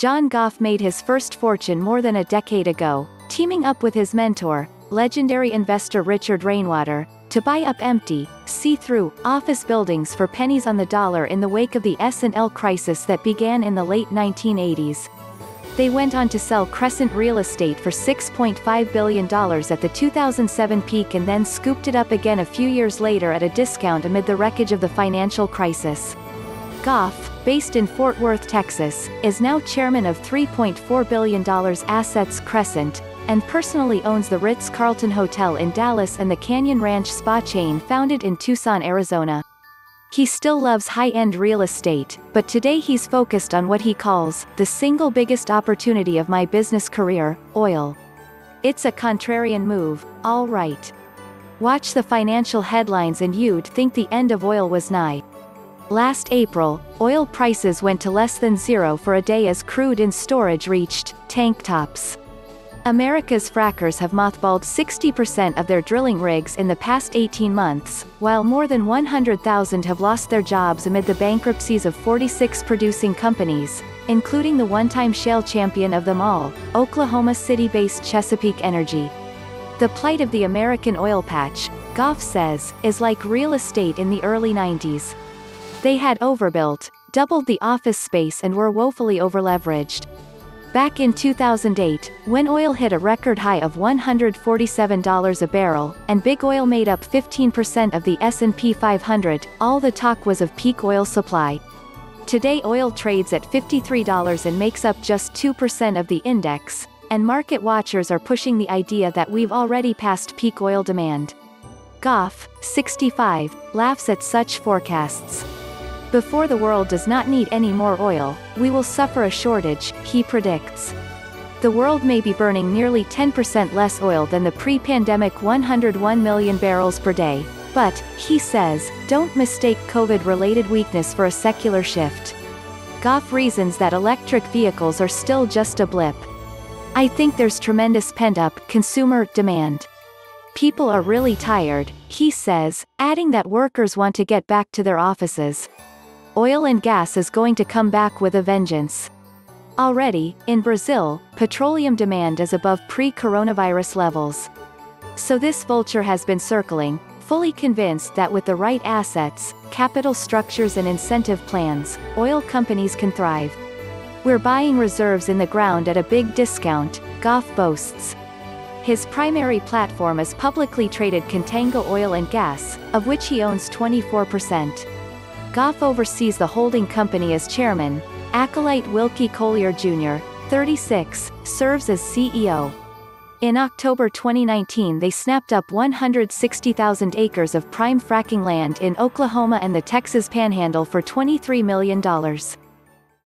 John Goff made his first fortune more than a decade ago, teaming up with his mentor, legendary investor Richard Rainwater, to buy up empty, see-through, office buildings for pennies on the dollar in the wake of the S&L crisis that began in the late 1980s. They went on to sell Crescent Real Estate for $6.5 billion at the 2007 peak and then scooped it up again a few years later at a discount amid the wreckage of the financial crisis. Goff, based in Fort Worth, Texas, is now chairman of $3.4 billion Assets Crescent, and personally owns the Ritz-Carlton Hotel in Dallas and the Canyon Ranch spa chain founded in Tucson, Arizona. He still loves high-end real estate, but today he's focused on what he calls, the single biggest opportunity of my business career, oil. It's a contrarian move, all right. Watch the financial headlines and you'd think the end of oil was nigh. Last April, oil prices went to less than zero for a day as crude in storage reached tank tops. America's frackers have mothballed 60% of their drilling rigs in the past 18 months, while more than 100,000 have lost their jobs amid the bankruptcies of 46 producing companies, including the one-time shale champion of them all, Oklahoma City-based Chesapeake Energy. The plight of the American oil patch, Goff says, is like real estate in the early 90s. They had overbuilt, doubled the office space and were woefully overleveraged. Back in 2008, when oil hit a record high of $147 a barrel, and big oil made up 15% of the S&P 500, all the talk was of peak oil supply. Today oil trades at $53 and makes up just 2% of the index, and market watchers are pushing the idea that we've already passed peak oil demand. Goff, 65, laughs at such forecasts. Before the world does not need any more oil, we will suffer a shortage, he predicts. The world may be burning nearly 10% less oil than the pre-pandemic 101 million barrels per day, but, he says, don't mistake COVID-related weakness for a secular shift. Goff reasons that electric vehicles are still just a blip. I think there's tremendous pent-up consumer demand. People are really tired, he says, adding that workers want to get back to their offices oil and gas is going to come back with a vengeance. Already, in Brazil, petroleum demand is above pre-coronavirus levels. So this vulture has been circling, fully convinced that with the right assets, capital structures and incentive plans, oil companies can thrive. We're buying reserves in the ground at a big discount, Goff boasts. His primary platform is publicly traded Contango Oil and Gas, of which he owns 24%. Goff oversees the holding company as chairman. Acolyte Wilkie Colyer Jr., 36, serves as CEO. In October 2019 they snapped up 160,000 acres of prime fracking land in Oklahoma and the Texas Panhandle for $23 million.